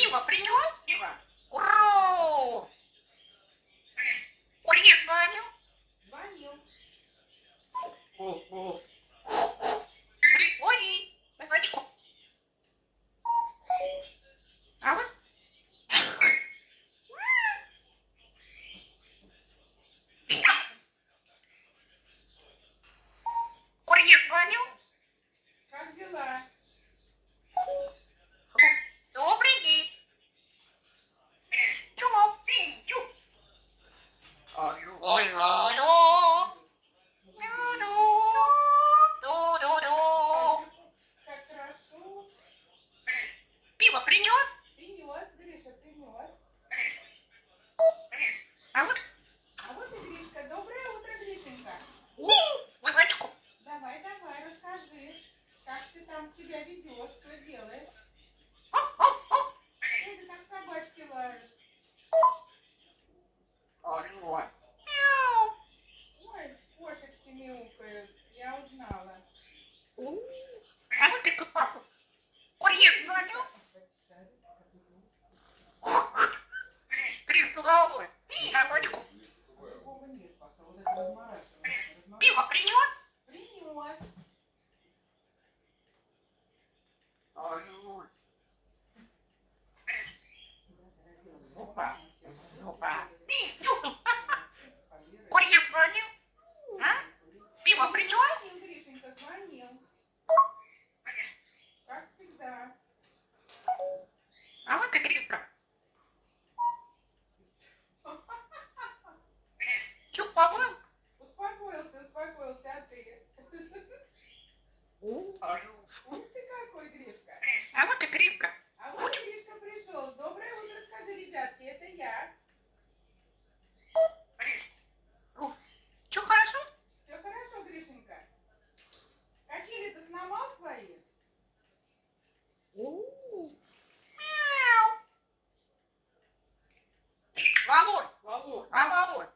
Пиво принес? Пиво? Ура! Курьер звонил? Звонил. maravilhoso. Agora,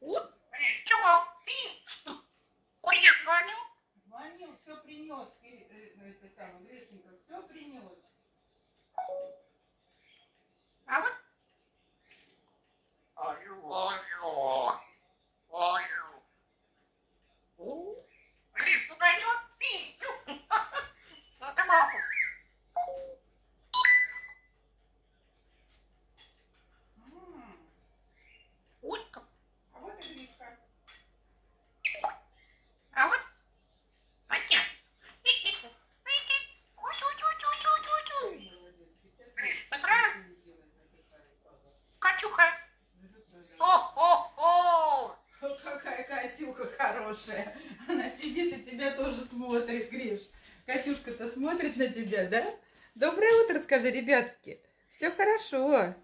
What? хорошая. Она сидит и тебя тоже смотрит, Гриш. Катюшка-то смотрит на тебя, да? Доброе утро, скажи, ребятки. Все хорошо.